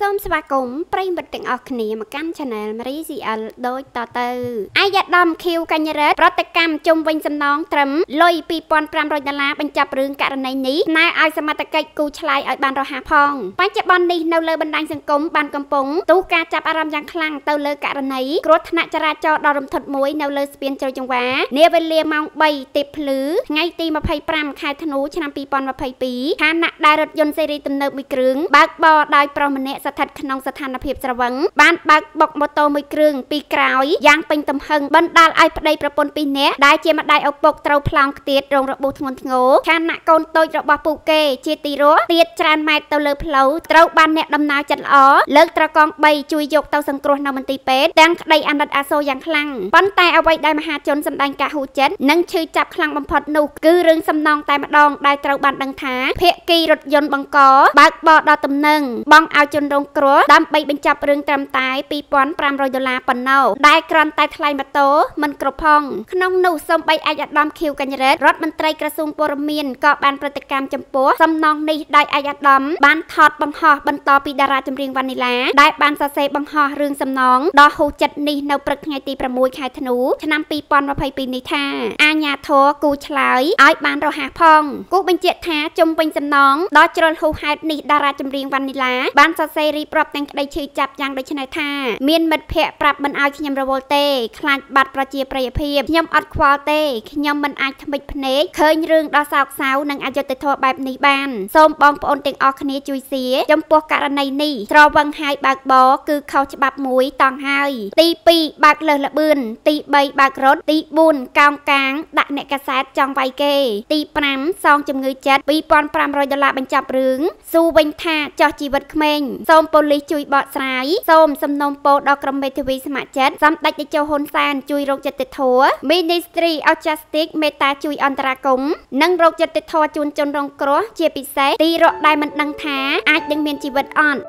សូមស្វាគមន៍ប្រិយមិត្តទាំងអស់គ្នាមកកាន់ Channel Marie CL ដូចតទៅអាយដាម Q កញ្ញរិទ្ធប្រតិកម្មជុំវិញសំណងត្រឹមលុយ2500ដុល្លារបញ្ចប់រឿងករណីនេះណែឲ្យសមត្ថកិច្ចគូឆ្លើយឲ្យបានរហ័សផងបច្ចុប្បន្ននេះនៅលើបណ្ដាញសង្គមបានកំពុងទូការចាប់អារម្មណ៍យ៉ាងខ្លាំងទៅលើករណីគ្រោះថ្នាក់ចរាចរណ៍ដ៏រន្ធត់មួយនៅលើស្ពានជ្រោយចង្វានាវេលាម៉ោង3ទេពភ្លឺថ្ងៃទី25ខែធ្នូឆ្នាំ2022ខណៈដែលរថយន្តស៊េរីទំនើបមួយគ្រឿងបើកបរដោយប្រុសម្នាក់ស្ថិតក្នុងស្ថានភាពស្រវឹងបានបើកបុកម៉ូតូមួយគ្រឿងពីក្រោយយ៉ាងពេញទំហឹងបណ្ដាលឲ្យប្តីប្រពន្ធពីរនាក់ដែលជាម្ដាយឪពុកត្រូវផ្លោងខ្ទៀតរងរបួសធ្ងន់ធ្ងរខណៈកូនតូចរបស់ពួកគេជាទីរស់ទៀតច្រើនម៉ែត្រទៅលើផ្លូវត្រូវបានអ្នកដំណើរចិត្តល្អលើកត្រកង3ជួយយកទៅសង្គ្រោះនៅមន្ទីរពេទ្យទាំងក្តីអាណិតអាសូរយ៉ាងខ្លាំងប៉ុន្តែអ្វីដែលមហាជនសម្ដែងការហួចចិត្តនិងឈឺចាប់ខ្លាំងបំផុតនោះគឺរឿងសំណងតែម្ដងដែលត្រូវបានដឹងថាភៀកគីរថយន្តបង្កបើកបរដល់ទំនើងបងឲ្យជនរងគ្រោះដើម្បីបញ្ចប់រឿងត្រឹមតែ2500ដុល្លារប៉ុណ្ណោះដែលគ្រាន់តែថ្លៃម៉ូតូមិនគ្រប់ផងក្នុងនោះសូម្បីឯកឧត្តមខៀវកញ្ញរិទ្ធរដ្ឋមន្ត្រីក្រសួងព័ត៌មានក៏បានប្រតិកម្មចំពោះសំណងនេះដោយឯកឧត្តមបានថតបង្ហោះបន្តពីតារាចម្រៀងវ៉ានីឡាដែលបានសរសេរបង្ហោះរឿងសំណងដ៏ហូរចិត្តនេះនៅព្រឹកថ្ងៃទី6ខែធ្នូឆ្នាំ2022នេះថាអាញាធរគូឆ្លើយឲ្យបានរហ័សផងគូបញ្ជាក់ថាជុំវិញសំណងដ៏ជ្រុលហួសហេតុនេះតារាចម្រៀងវ៉ានីឡាបានសរសេររៀបរាប់ទាំងក្តីឈឺចាប់យ៉ាងដូចនេះថាមានមិត្តភ័ក្តិប្រាប់មិនឲ្យខ្ញុំរវល់ទេខ្លាចបាត់ប្រជាប្រិយភាពខ្ញុំអត់ខ្វល់ទេខ្ញុំមិនអាចថ្មិចភ្នែកឃើញរឿងដ៏សោកសៅនិងអយុត្តិធម៌បែបនេះបានសូមបងប្អូនទាំងអស់គ្នាជួយសៀចំពោះករណីនេះត្រវឹងហើយបើកបរគឺខុសច្បាប់មួយតង់ហើយទី2បើកលើសល្បឿនទី3បើករត់ទី4កោងកាងដាក់អ្នកកាសែតចង់វាយគេ ទី5សងជំងឺចិត្ត2500ដុល្លារបញ្ចប់រឿងស៊ូវិញថាចោះជីវិតក្មេងសូមប៉ូលីសជួយបកស្រាយសូមសំណូមពរដល់ក្រុមមេធាវីស្ម័គ្រចិត្តសម្ដេចតេជោហ៊ុនសែនជួយរកយុត្តិធម៌ Ministry of Justice មេត្តាជួយអន្តរាគមន៍និងរកយុត្តិធម៌ជូនជនរងគ្រោះជាពិសេសទីរកដែលមិនដឹងថាអាចនឹងមានជីវិតអត់